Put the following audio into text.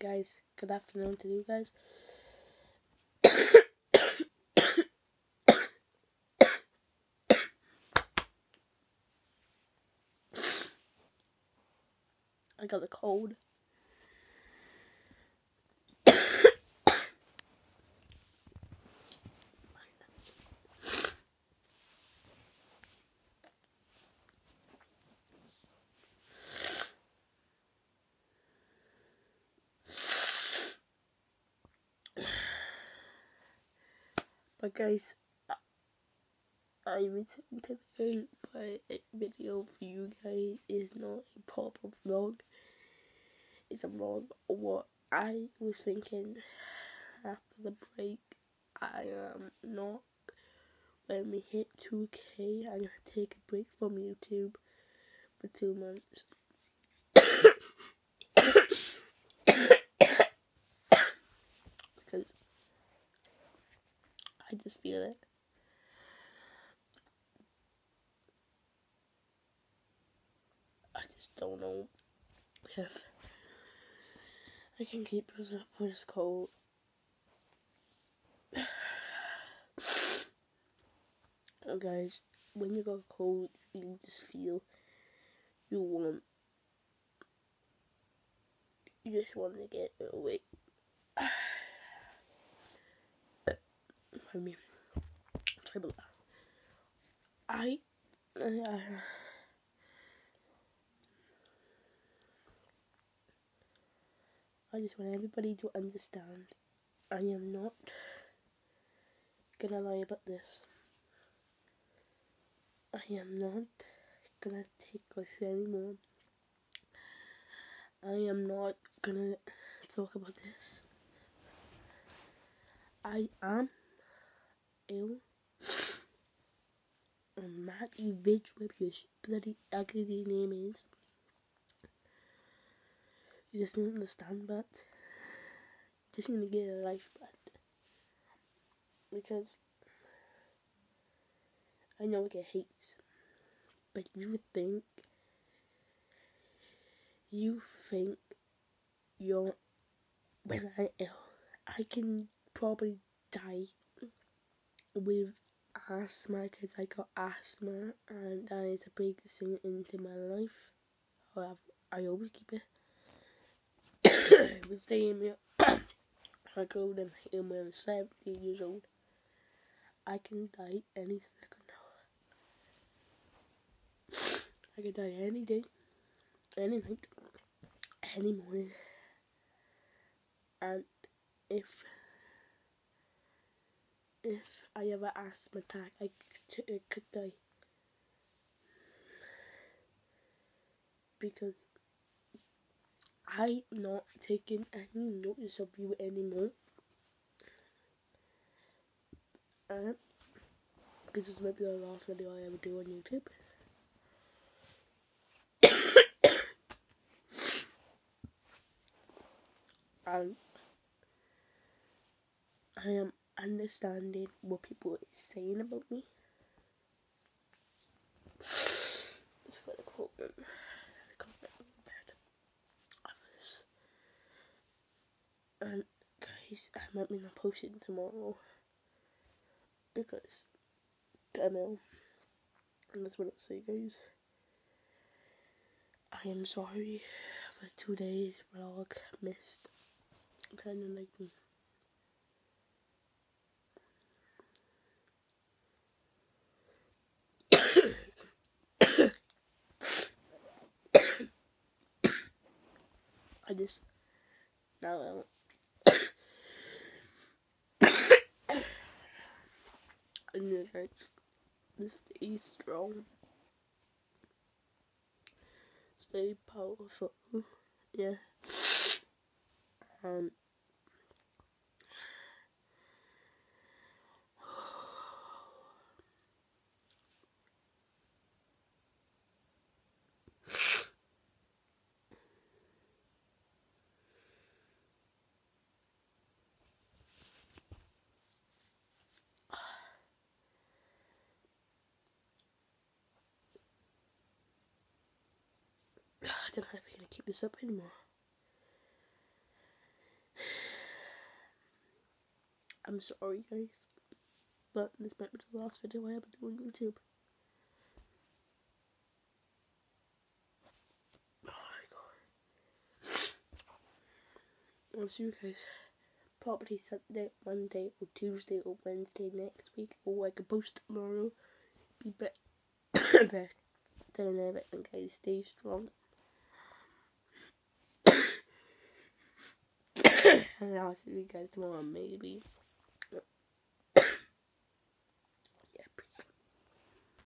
guys. Good afternoon to you guys. I got a cold. But guys, I today, but a video for you guys is not a proper vlog. It's a vlog what I was thinking after the break. I am not when we hit 2k. I'm gonna take a break from YouTube for two months. because I just feel it. I just don't know if I can keep this up with this cold. Oh, guys, when you got cold, you just feel you want, you just want to get away. About that. I, uh, I just want everybody to understand I am not gonna lie about this. I am not gonna take this anymore. I am not gonna talk about this. I am ill. And Matty Vidge, whatever your bloody ugly name is. You just don't understand, but you just need to get a life, but because I know I get hate, but you think you think you're when I'm ill, I can probably die with asthma because I got asthma and that is a big thing into my life. However, I always keep it. I was staying here. I go to when I'm 70 years old. I can die any second now. I can die any day, any night, any morning. And if if I ever asthma attack, I could, I could die. Because I'm not taking any notice of you anymore. And because this might be the last video I ever do on YouTube. and I am understanding what people are saying about me. It's for the. And guys, I might be not posting tomorrow because I'm ill. And that's what I'll say, guys. I am sorry for two days vlog missed. I'm Kind of like me. I just no. I need to just stay strong, stay powerful, yeah, and I don't know if I can keep this up anymore. I'm sorry, guys. But this might be the last video I ever do on YouTube. Oh my god. I'll see you guys probably Sunday, Monday, or Tuesday, or Wednesday next week, or I could post tomorrow. Be better than ever, guys, stay strong. And I'll see you guys tomorrow, maybe.